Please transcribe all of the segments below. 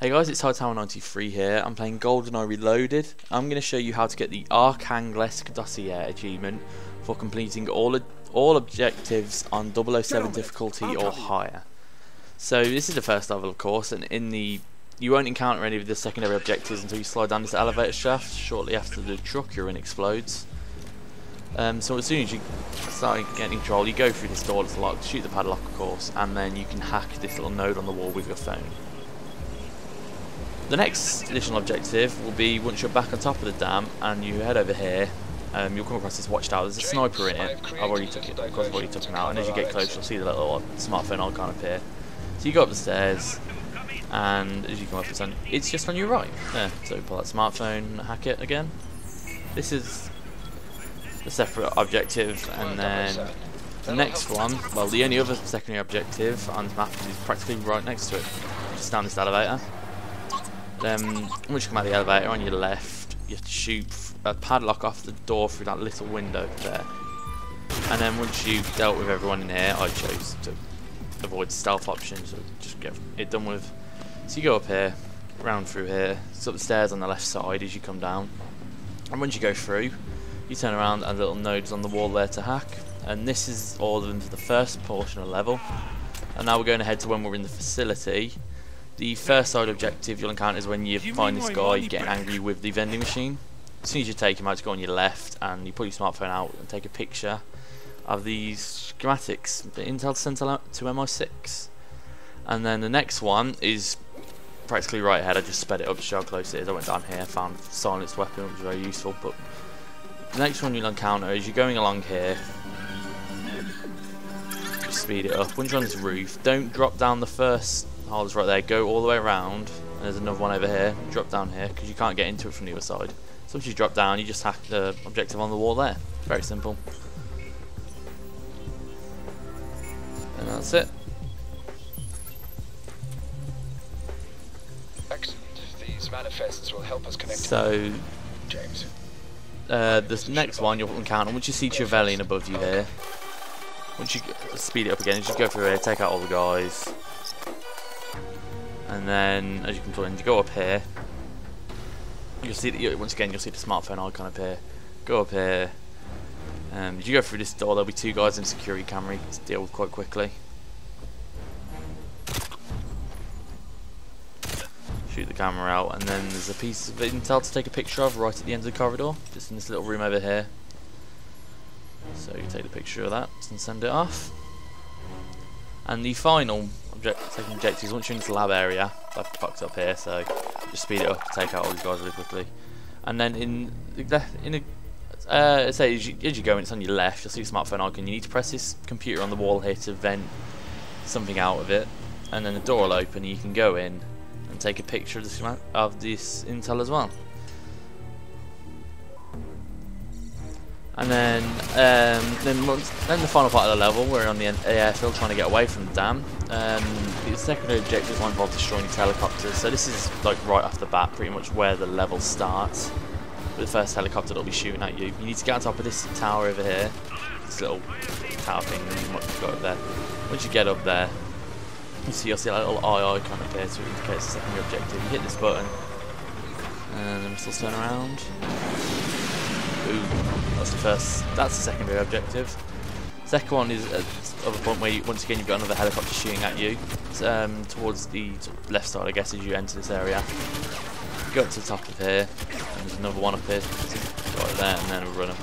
Hey guys, it's Hightower93 here. I'm playing GoldenEye Reloaded. I'm going to show you how to get the Arkhangelsk Dossier achievement for completing all all objectives on 007 difficulty or higher. So this is the first level, of course, and in the you won't encounter any of the secondary objectives until you slide down this elevator shaft shortly after the truck you're in explodes. Um, so as soon as you start getting control, you go through this door that's locked, shoot the padlock, of course, and then you can hack this little node on the wall with your phone. The next additional objective will be once you're back on top of the dam and you head over here, um, you'll come across this watchtower. There's a sniper in it. I've already took it. Of course, I've already took him out. And as you get close, you'll see the little smartphone icon appear. So you go up the stairs, and as you come up the sun, it's just on your right. There. So pull that smartphone, hack it again. This is the separate objective, and then the next one. Well, the only other secondary objective on this map is practically right next to it. Just down this elevator. Then once you come out the elevator on your left, you have to shoot a padlock off the door through that little window there. And then once you've dealt with everyone in here, I chose to avoid stealth options, so just get it done with. So you go up here, round through here, it's up the stairs on the left side as you come down. And once you go through, you turn around and little nodes on the wall there to hack. And this is all of them for the first portion of the level. And now we're going ahead to when we're in the facility. The first side objective you'll encounter is when you, find this guy getting angry with the vending machine. As soon as you take him out, just go on your left and you put your smartphone out and take a picture of these schematics that Intel sent to MI6. And then the next one is practically right ahead. I just sped it up to show how close it is. I went down here, found silenced weapon, which was very useful. But the next one you'll encounter is you're going along here. Just speed it up. Once you're on this roof, don't drop down the first holes right there. Go all the way around. And there's another one over here. Drop down here because you can't get into it from the other side. So once you drop down, you just hack the objective on the wall there. Very simple. And that's it. Excellent. These manifests will help us connect. So, James. Uh, this next one you'll encounter once you see Trevelyan above you here. Once you speed it up again, you just go through here, take out all the guys, and then as you come towards, you go up here. You'll see that once again you'll see the smartphone icon up here. Go up here. Um, you go through this door, there'll be two guys in security camera you can deal with quite quickly. Shoot the camera out, and then there's a piece of intel to take a picture of right at the end of the corridor, just in this little room over here. So you take the picture of that and send it off. And the final object, second objective is once you're in this lab area, I've fucked up here, so just speed it up, to take out all these guys really quickly. And then in the in a uh, say as you, as you go and it's on your left, you'll see a smartphone icon. You need to press this computer on the wall here to vent something out of it, and then the door will open. and You can go in and take a picture of this of this intel as well. And then, um, then, once, then the final part of the level, we're on the airfield trying to get away from the dam. Um, the secondary objectives will involve destroying helicopters. So this is like right off the bat, pretty much where the level starts. With the first helicopter that'll be shooting at you. You need to get on top of this tower over here. This little tower thing you might go up there. Once you get up there, you see you'll see a little eye icon appear to indicate the secondary objective. You hit this button, and then missiles turn around. Boom. That's the first. That's the secondary objective. Second one is at the point where you, once again you've got another helicopter shooting at you um, towards the left side, I guess, as you enter this area. Go up to the top of here, and there's another one up here, right there, and then run up,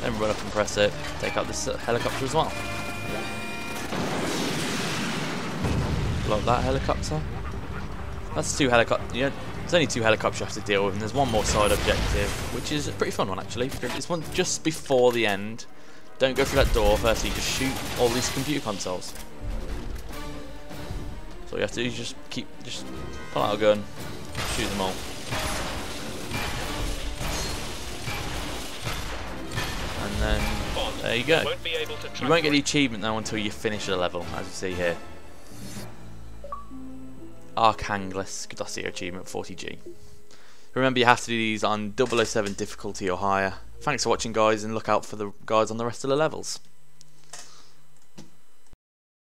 then run up and press it, take out this helicopter as well. Block that helicopter. That's two helicopters. There's only two helicopters you have to deal with, and there's one more side objective, which is a pretty fun one actually. It's one just before the end. Don't go through that door, first. firstly just shoot all these computer consoles. So you have to do is just keep, just pull out a gun, shoot them all. And then, there you go. You won't get the achievement though until you finish the level, as you see here. Arkhangelsk Dossier Achievement 40G. Remember you have to do these on 007 difficulty or higher. Thanks for watching guys and look out for the guides on the rest of the levels.